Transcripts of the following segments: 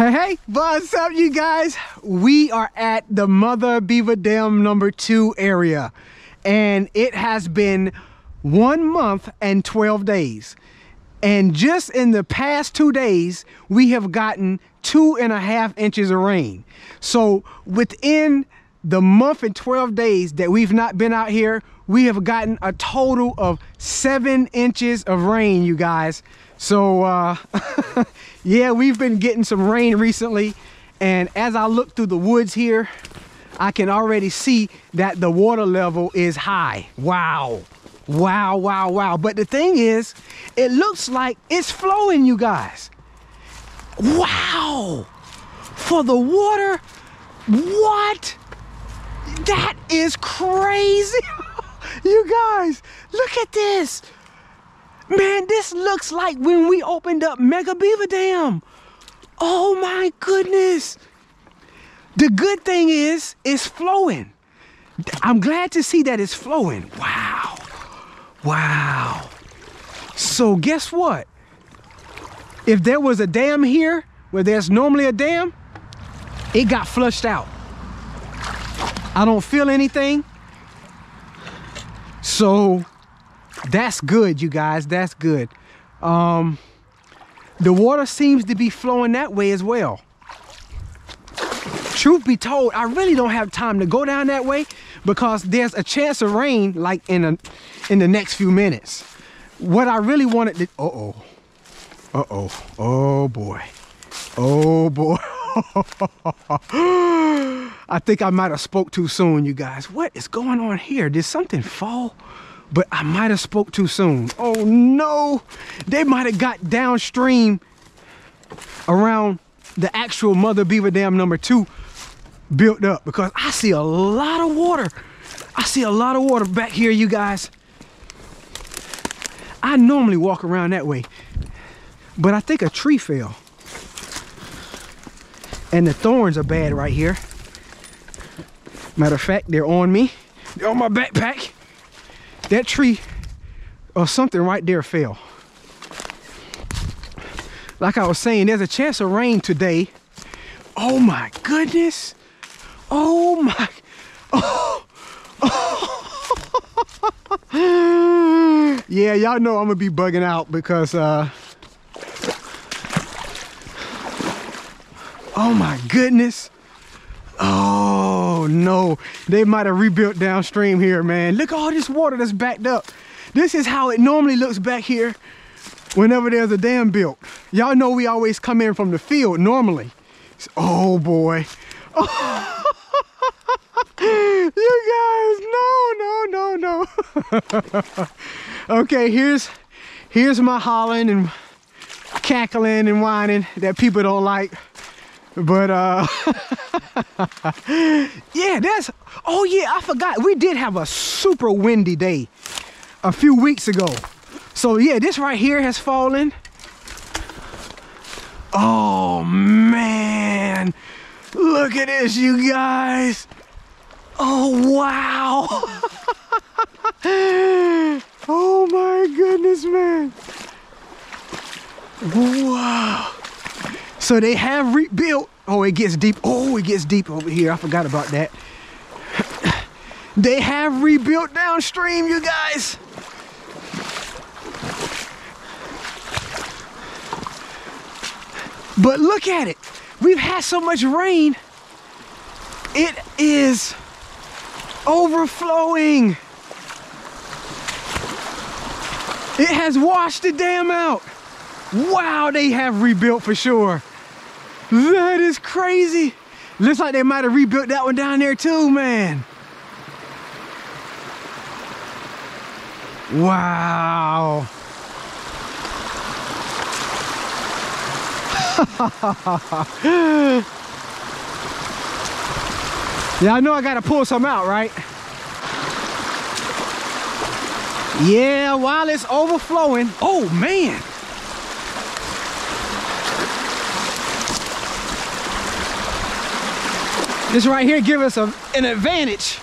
Hey, hey, what's up, you guys? We are at the Mother Beaver Dam number two area, and it has been one month and 12 days. And just in the past two days, we have gotten two and a half inches of rain. So within the month and 12 days that we've not been out here, we have gotten a total of seven inches of rain, you guys. So uh, yeah, we've been getting some rain recently. And as I look through the woods here, I can already see that the water level is high. Wow. Wow, wow, wow. But the thing is, it looks like it's flowing, you guys. Wow. For the water, what? That is crazy. you guys, look at this. Man, this looks like when we opened up Mega Beaver Dam. Oh my goodness. The good thing is, it's flowing. I'm glad to see that it's flowing. Wow. Wow. So guess what? If there was a dam here where there's normally a dam, it got flushed out. I don't feel anything. So that's good, you guys. That's good. Um, the water seems to be flowing that way as well. Truth be told, I really don't have time to go down that way because there's a chance of rain like in a, in the next few minutes. What I really wanted to, uh-oh, uh-oh, oh boy, oh boy. I think I might have spoke too soon, you guys. What is going on here? Did something fall? But I might have spoke too soon. Oh no, they might have got downstream around the actual Mother Beaver Dam number two built up because I see a lot of water. I see a lot of water back here, you guys. I normally walk around that way, but I think a tree fell. And the thorns are bad right here. Matter of fact, they're on me. They're on my backpack. That tree or something right there fell. Like I was saying, there's a chance of rain today. Oh my goodness. Oh my. Oh. oh. yeah, y'all know I'm gonna be bugging out because uh Oh my goodness. Oh no, they might have rebuilt downstream here, man. Look at all this water that's backed up. This is how it normally looks back here whenever there's a dam built. Y'all know we always come in from the field normally. Oh boy. Oh. you guys, no, no, no, no. okay, here's here's my hollering and cackling and whining that people don't like. But uh yeah, that's oh yeah, I forgot. We did have a super windy day a few weeks ago. So yeah, this right here has fallen. Oh man. Look at this, you guys. Oh wow. oh my goodness, man. Wow. So they have rebuilt. Oh, it gets deep. Oh, it gets deep over here. I forgot about that. they have rebuilt downstream, you guys. But look at it. We've had so much rain. It is overflowing. It has washed the dam out. Wow, they have rebuilt for sure. That is crazy. Looks like they might have rebuilt that one down there too, man. Wow. yeah, I know I gotta pull some out, right? Yeah, while it's overflowing. Oh man. This right here give us a, an advantage.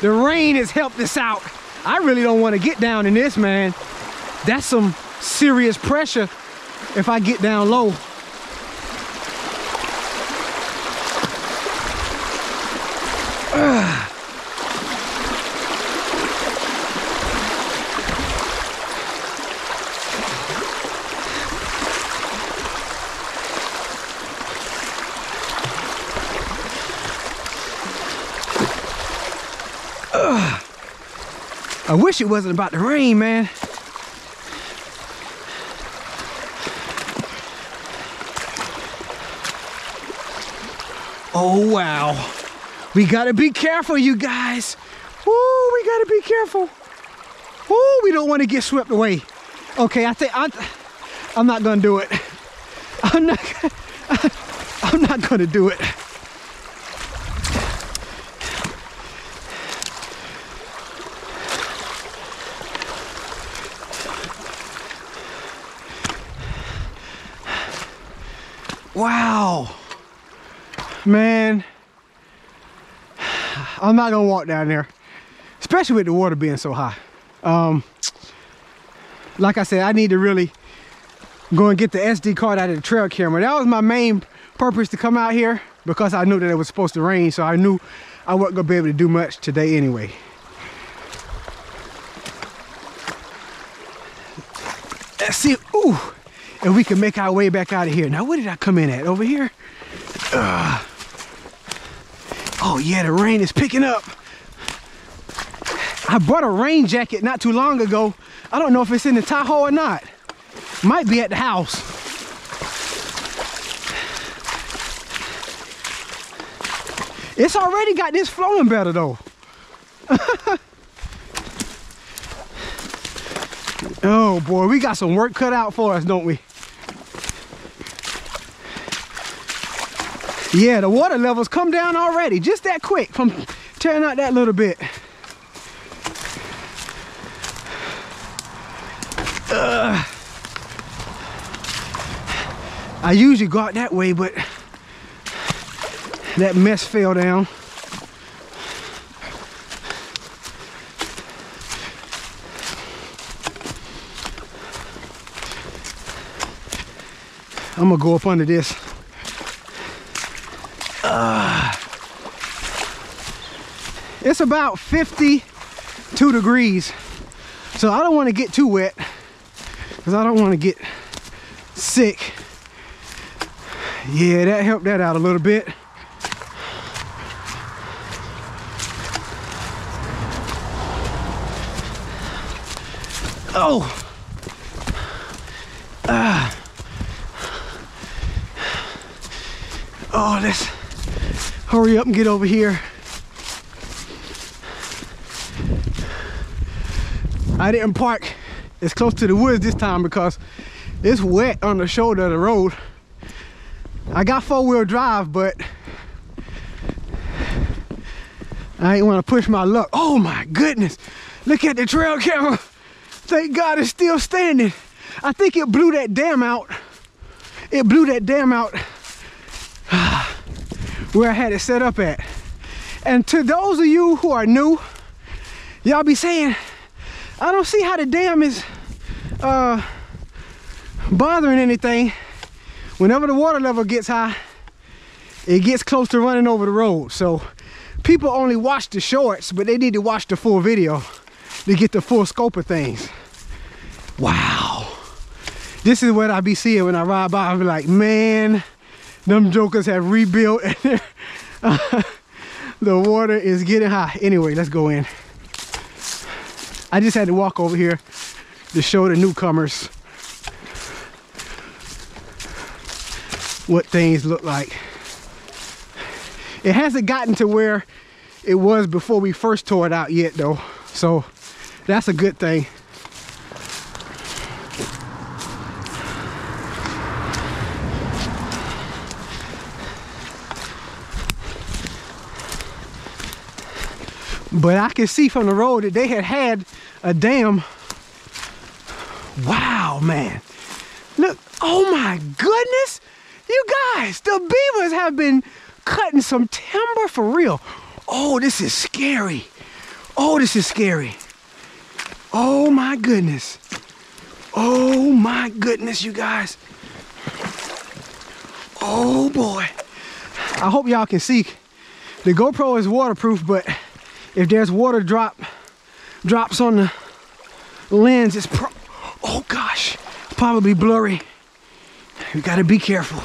the rain has helped us out. I really don't want to get down in this, man. That's some serious pressure if I get down low. Ugh. I wish it wasn't about to rain, man. Oh, wow. We gotta be careful, you guys. Woo, we gotta be careful. Woo, we don't want to get swept away. Okay, I think I'm, I'm not gonna do it. I'm not, I'm not gonna do it. Wow. Man. I'm not gonna walk down there. Especially with the water being so high. Um, like I said, I need to really go and get the SD card out of the trail camera. That was my main purpose to come out here because I knew that it was supposed to rain. So I knew I wasn't gonna be able to do much today anyway. Let's see, ooh, and we can make our way back out of here. Now, where did I come in at? Over here? Oh yeah, the rain is picking up. I bought a rain jacket not too long ago. I don't know if it's in the Tahoe or not. Might be at the house. It's already got this flowing better though. oh boy, we got some work cut out for us, don't we? Yeah, the water levels come down already, just that quick from tearing out that little bit. I usually go out that way, but that mess fell down. I'm gonna go up under this. Uh, it's about 52 degrees. So I don't want to get too wet because I don't want to get sick. Yeah, that helped that out a little bit. Oh. Ah. Oh, let's hurry up and get over here. I didn't park as close to the woods this time because it's wet on the shoulder of the road. I got four-wheel drive, but I ain't want to push my luck. Oh my goodness. Look at the trail camera. Thank God it's still standing. I think it blew that dam out. It blew that dam out ah. Where I had it set up at. And to those of you who are new, y'all be saying, I don't see how the dam is uh, bothering anything. Whenever the water level gets high, it gets close to running over the road. So people only watch the shorts, but they need to watch the full video to get the full scope of things. Wow. This is what I be seeing when I ride by. I be like, man, them jokers have rebuilt and the water is getting high. Anyway, let's go in. I just had to walk over here to show the newcomers what things look like. It hasn't gotten to where it was before we first tore it out yet though. So that's a good thing. But I can see from the road that they had had a dam. Wow, man. Look, oh my goodness. You guys, the beavers have been cutting some timber for real. Oh, this is scary. Oh, this is scary. Oh my goodness. Oh my goodness, you guys. Oh boy. I hope y'all can see. The GoPro is waterproof, but if there's water drop drops on the lens, it's pro oh gosh, probably blurry. We gotta be careful.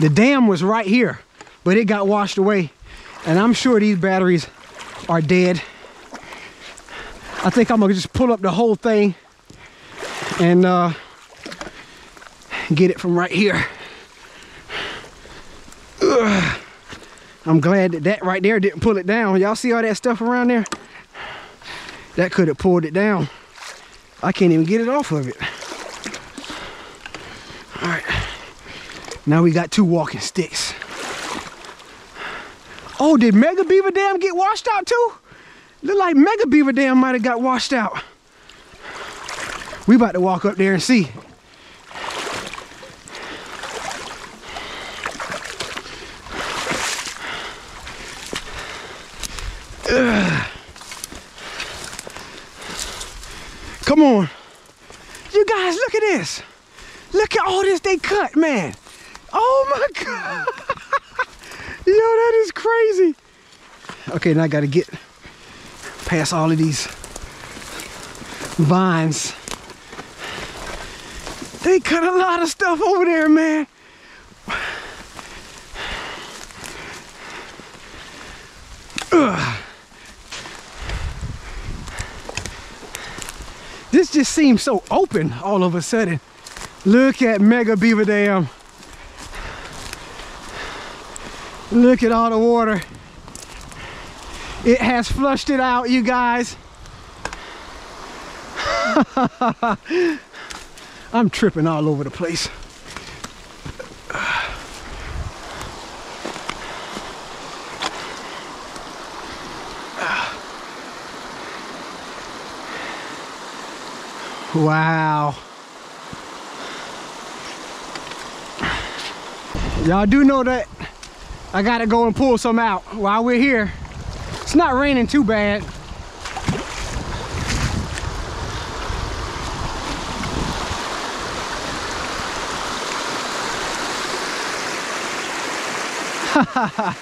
The dam was right here, but it got washed away. And I'm sure these batteries are dead. I think I'm gonna just pull up the whole thing and uh, get it from right here. I'm glad that that right there didn't pull it down. Y'all see all that stuff around there? That could have pulled it down. I can't even get it off of it. All right. Now we got two walking sticks. Oh, did Mega Beaver Dam get washed out too? Look like Mega Beaver Dam might have got washed out. We about to walk up there and see. Ugh. Come on. You guys, look at this. Look at all this they cut, man. Oh my God. Yo, that is crazy. Okay, now I gotta get past all of these vines. They cut a lot of stuff over there, man. Just seems so open all of a sudden. Look at Mega Beaver Dam. Look at all the water. It has flushed it out, you guys. I'm tripping all over the place. Wow. Y'all do know that I gotta go and pull some out while we're here. It's not raining too bad.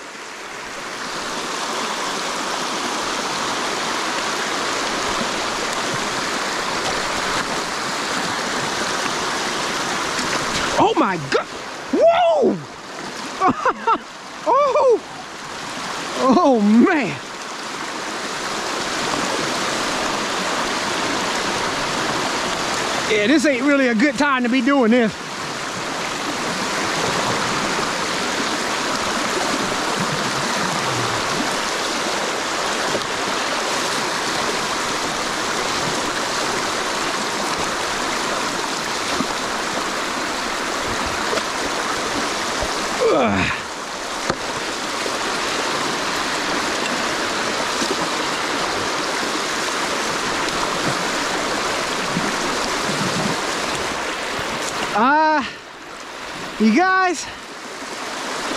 oh my god! Whoa! oh! Oh man! Yeah, this ain't really a good time to be doing this. Ah, you guys,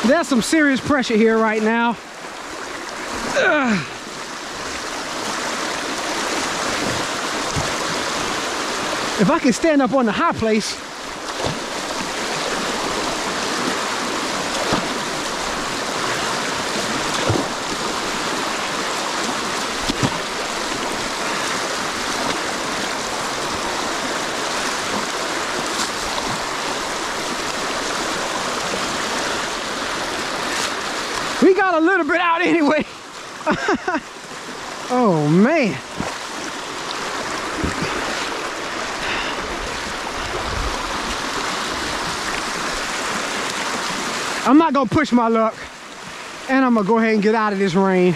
there's some serious pressure here right now. Ugh. If I can stand up on the high place, We got a little bit out anyway. oh man. I'm not gonna push my luck and I'm gonna go ahead and get out of this rain.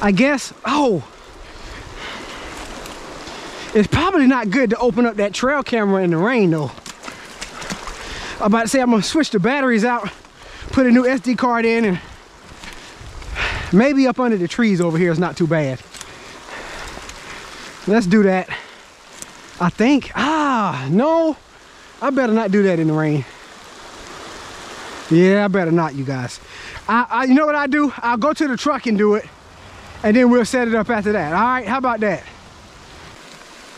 I guess, oh, it's probably not good to open up that trail camera in the rain though. I'm about to say I'm gonna switch the batteries out, put a new SD card in and maybe up under the trees over here is not too bad. Let's do that. I think, ah, no, I better not do that in the rain. Yeah, I better not, you guys. I, I, you know what I do? I'll go to the truck and do it, and then we'll set it up after that. All right, how about that?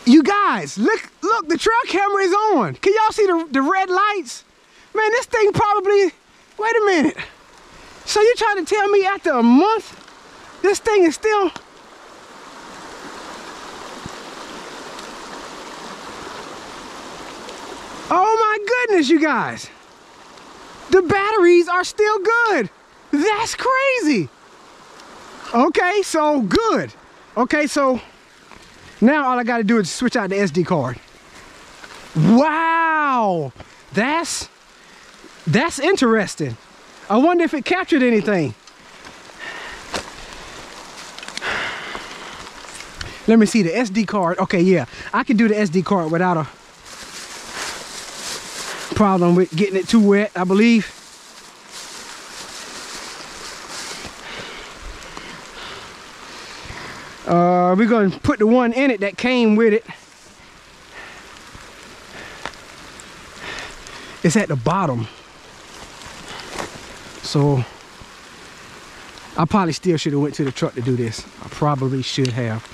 You guys, look, look, the trail camera is on. Can y'all see the, the red lights? Man, this thing probably, wait a minute. So you're trying to tell me after a month, this thing is still, Oh my goodness, you guys. The batteries are still good. That's crazy. Okay, so good. Okay, so now all I gotta do is switch out the SD card. Wow, that's, that's interesting. I wonder if it captured anything. Let me see the SD card. Okay, yeah, I can do the SD card without a problem with getting it too wet, I believe. Uh, we're going to put the one in it that came with it. It's at the bottom. So I probably still should have went to the truck to do this. I probably should have.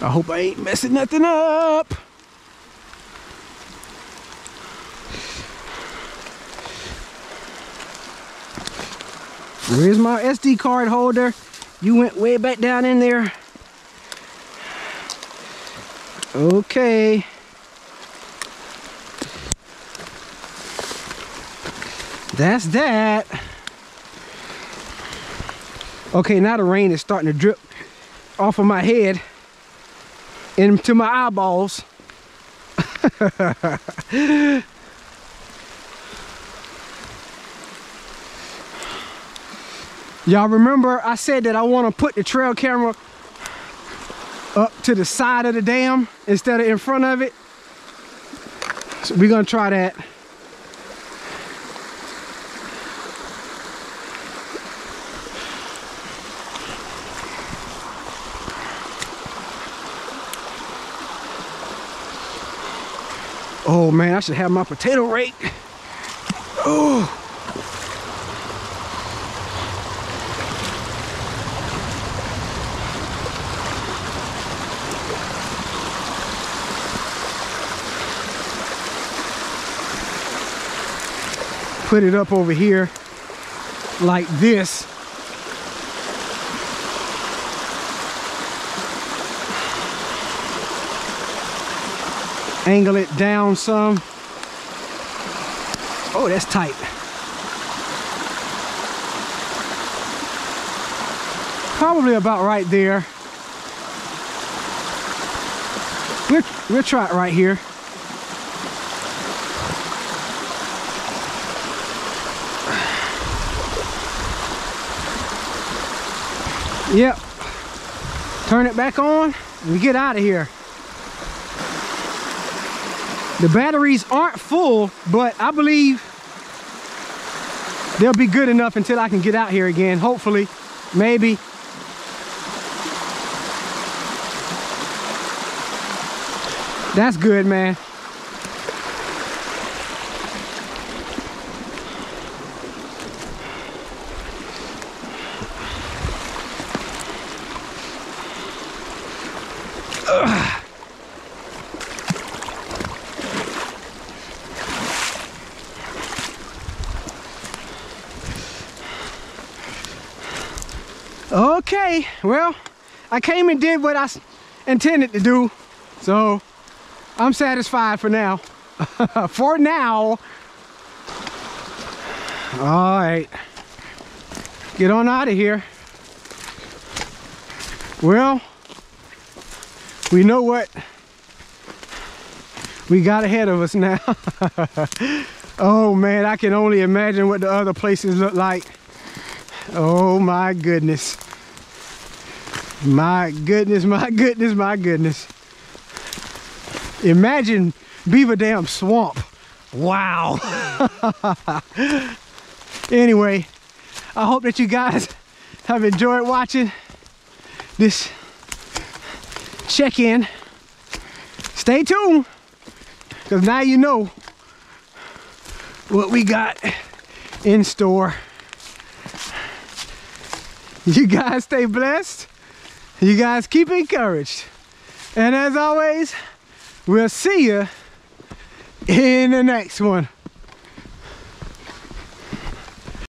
I hope I ain't messing nothing up. Where's my SD card holder? You went way back down in there. Okay. That's that. Okay, now the rain is starting to drip off of my head into my eyeballs. Y'all remember I said that I want to put the trail camera up to the side of the dam instead of in front of it. So we're going to try that. Oh man, I should have my potato rake. Oh. Put it up over here like this angle it down some. Oh, that's tight. Probably about right there. We'll, we'll try it right here. Yep. Turn it back on and we get out of here. The batteries aren't full, but I believe they'll be good enough until I can get out here again. Hopefully, maybe. That's good, man. Okay, well, I came and did what I intended to do, so I'm satisfied for now. for now. All right, get on out of here. Well, we know what we got ahead of us now. oh man, I can only imagine what the other places look like. Oh my goodness. My goodness, my goodness, my goodness. Imagine Beaver Dam Swamp. Wow. anyway, I hope that you guys have enjoyed watching this check-in. Stay tuned, because now you know what we got in store. You guys stay blessed. You guys keep encouraged. And as always, we'll see you in the next one.